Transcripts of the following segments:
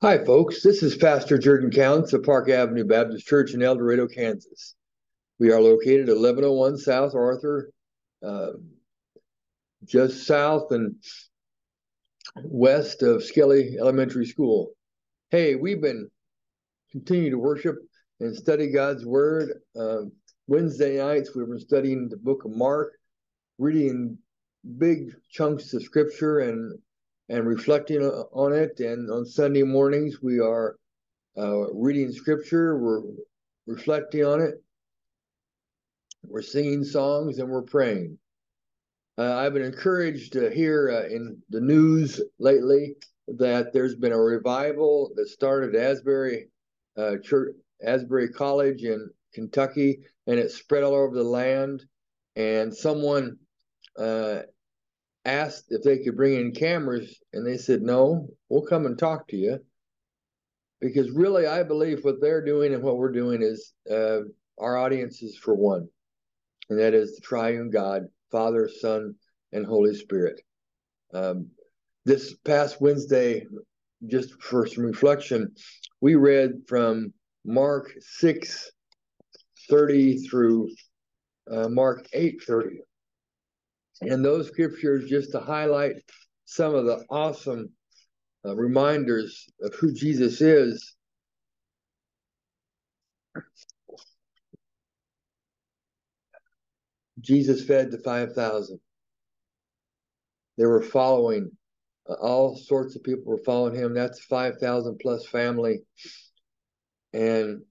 Hi, folks. This is Pastor Jordan Counts of Park Avenue Baptist Church in El Dorado, Kansas. We are located at 1101 South Arthur, uh, just south and west of Skelly Elementary School. Hey, we've been continuing to worship and study God's Word. Uh, Wednesday nights, we've been studying the book of Mark, reading big chunks of scripture and and reflecting on it. And on Sunday mornings, we are uh, reading scripture, we're reflecting on it, we're singing songs, and we're praying. Uh, I've been encouraged to hear uh, in the news lately that there's been a revival that started at Asbury uh, Church, Asbury College in Kentucky, and it spread all over the land. And someone uh, asked if they could bring in cameras, and they said, no, we'll come and talk to you. Because really, I believe what they're doing and what we're doing is uh, our audience is for one, and that is the triune God, Father, Son, and Holy Spirit. Um, this past Wednesday, just for some reflection, we read from Mark 6 30 through uh, Mark 8 30 and those scriptures just to highlight some of the awesome uh, reminders of who Jesus is. Jesus fed the 5,000. They were following, uh, all sorts of people were following him. That's 5,000 plus family. And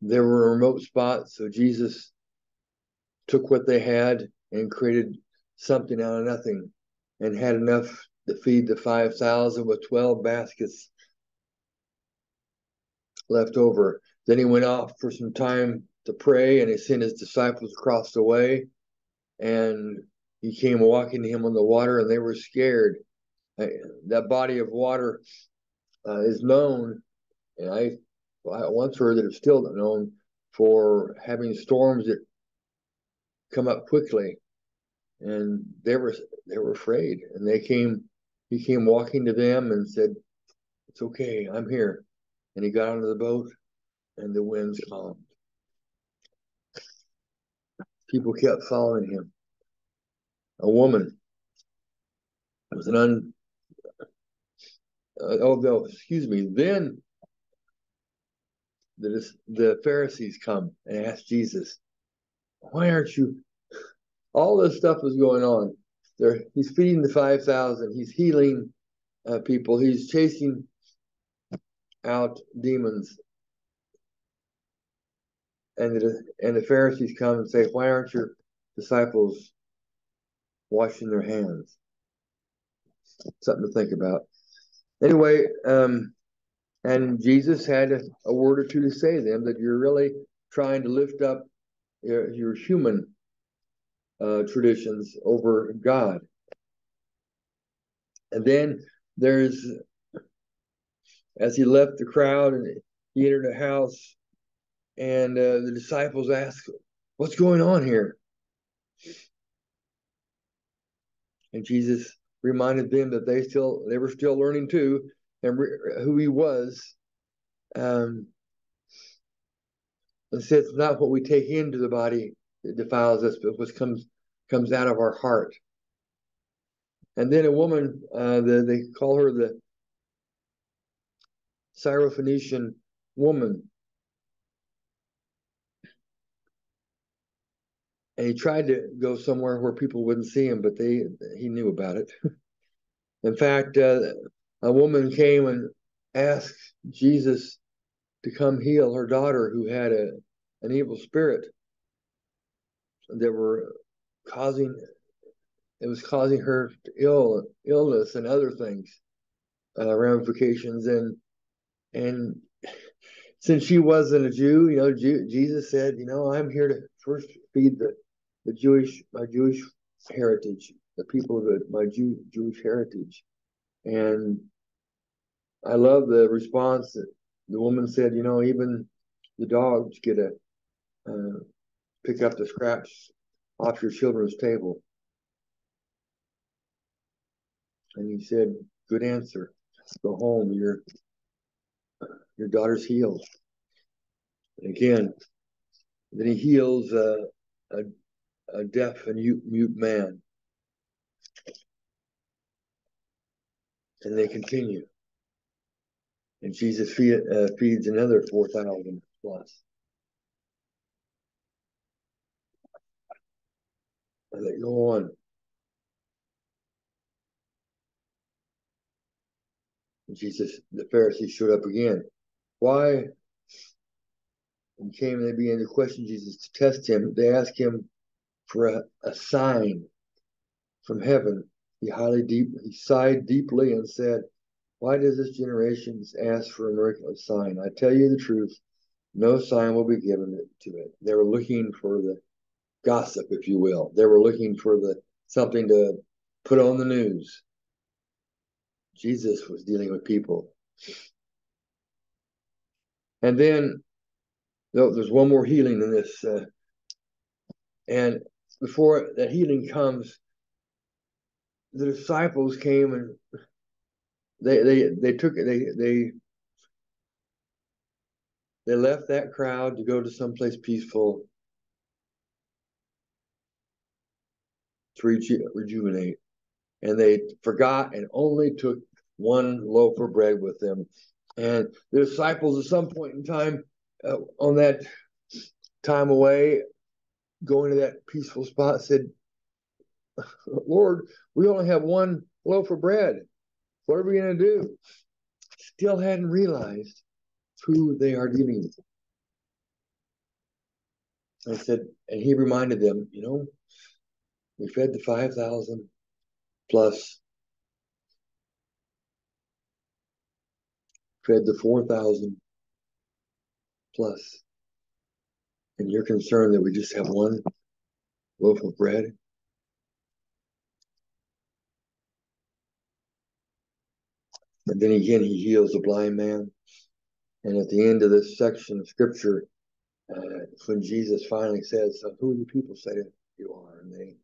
there were remote spots, so Jesus took what they had and created something out of nothing and had enough to feed the 5,000 with 12 baskets left over. Then he went off for some time to pray and he sent his disciples across the way and he came walking to him on the water and they were scared. that body of water uh, is known, and I, I once heard that it's still known for having storms that come up quickly. And they were they were afraid. And they came he came walking to them and said it's okay i'm here. And he got onto the boat and the winds calmed. People kept following him. A woman was an un uh, oh no excuse me. Then the the pharisees come and ask jesus why aren't you? All this stuff is going on. There, he's feeding the five thousand. He's healing uh, people. He's chasing out demons. And the and the Pharisees come and say, "Why aren't your disciples washing their hands?" Something to think about. Anyway, um, and Jesus had a, a word or two to say to them that you're really trying to lift up your, your human uh, traditions over God. And then there's, as he left the crowd and he entered a house, and uh, the disciples asked, What's going on here? And Jesus reminded them that they still they were still learning too, and re- who he was. Um, and said it's not what we take into the body that defiles us, but what comes comes out of our heart. And then a woman, uh, the, they call her the Syrophoenician woman. And he tried to go somewhere where people wouldn't see him, but they he knew about it. In fact, uh, a woman came and asked Jesus to come heal her daughter who had a an evil spirit that were causing it was causing her ill illness and other things uh, ramifications. And and since she wasn't a Jew, you know, Jew, Jesus said, you know, I'm here to first feed the the Jewish my Jewish heritage, the people of my Jew, Jewish heritage, and I love the response that the woman said, you know, even the dogs get a pick up the scraps off your children's table. And he said, good answer. Go home. Your your daughter's healed. And again, then he heals a, a, a deaf and mute, mute man. And they continue. And Jesus feed, uh, feeds another 4,000 plus. And they go on. And Jesus, the Pharisees showed up again. Why? And came and they began to question Jesus to test him. They asked him for a, a sign from heaven. He highly deep he sighed deeply and said, Why does this generation ask for a miraculous sign? I tell you the truth, no sign will be given to it. They were looking for the gossip, if you will. They were looking for the something to put on the news. Jesus was dealing with people. And then there's one more healing in this. Uh, and before that healing comes, the disciples came and they they they took it they they they left that crowd to go to someplace peaceful to reju- rejuvenate. And they forgot and only took one loaf of bread with them. And the disciples at some point in time uh, on that time away going to that peaceful spot said lord we only have one loaf of bread. What are we going to do? Still hadn't realized who they are dealing with i said and he reminded them you know we fed the 5000 plus fed the 4,000 plus. and you're concerned that we just have one loaf of bread? And then again, he heals a blind man. And at the end of this section of scripture, uh, when Jesus finally says, so Who do the people say that you are? And they,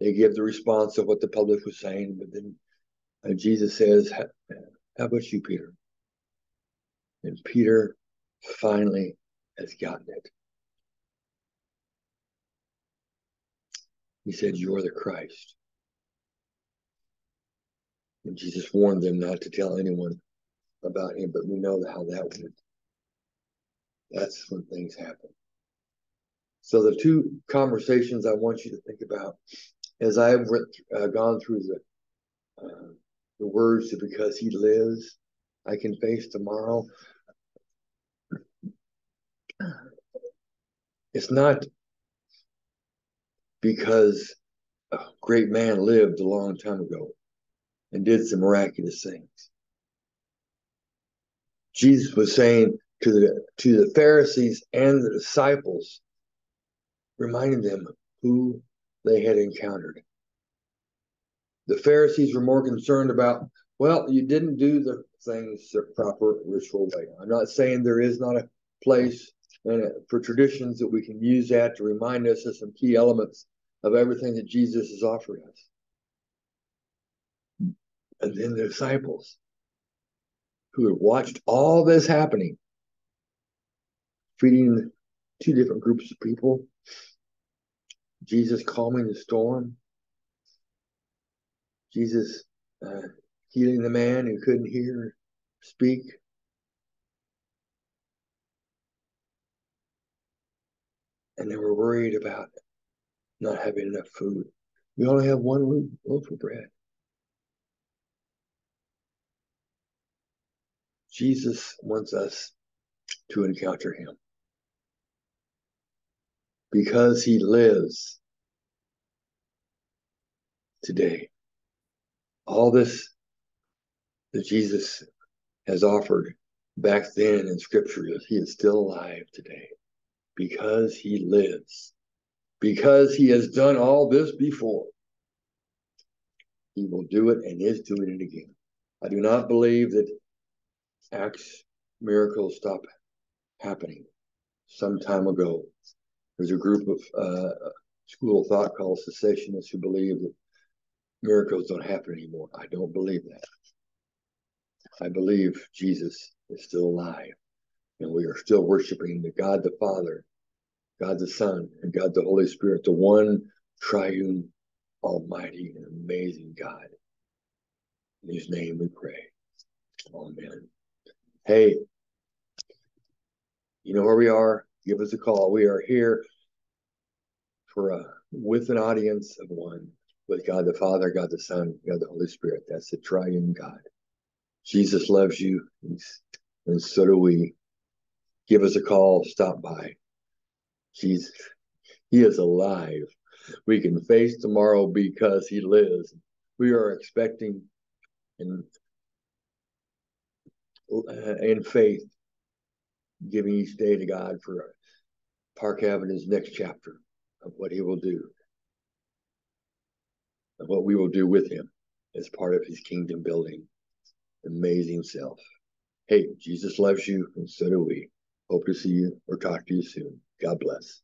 they give the response of what the public was saying. But then uh, Jesus says, How about you, Peter? And Peter finally has gotten it. He said, You are the Christ. And Jesus warned them not to tell anyone about him, but we know how that went. That's when things happen. So the two conversations I want you to think about as I've uh, gone through the uh, the words to because he lives, I can face tomorrow. It's not because a great man lived a long time ago and did some miraculous things. Jesus was saying to the to the Pharisees and the disciples, reminding them who they had encountered. The Pharisees were more concerned about, well, you didn't do the things the proper ritual way. I'm not saying there is not a place and uh, for traditions that we can use that to remind us of some key elements of everything that Jesus has offered us. And then the disciples who had watched all this happening, feeding two different groups of people, Jesus calming the storm, Jesus uh, healing the man who couldn't hear, speak. And they were worried about not having enough food. We only have one loaf of bread. Jesus wants us to encounter him because he lives today. All this that Jesus has offered back then in scripture is he is still alive today because he lives, because he has done all this before. He will do it and is doing it again. I do not believe that acts, miracles stop happening some time ago. There's a group of uh, school of thought called cessationists who believe that miracles don't happen anymore. I don't believe that. I believe Jesus is still alive, and we are still worshiping the God the Father, God the Son, and God the Holy Spirit, the one triune, almighty, and amazing God. In his name we pray. Amen. Hey, you know where we are? Give us a call. We are here for a with an audience of one with God the Father, God the Son, God the Holy Spirit. That's the triune God. Jesus loves you, and so do we. Give us a call, stop by. Jesus, He is alive. We can face tomorrow because He lives. We are expecting in, uh, in faith, giving each day to God for Park Avenue's next chapter of what He will do, of what we will do with Him as part of His kingdom building amazing self. Hey, Jesus loves you, and so do we. Hope to see you or talk to you soon. God bless.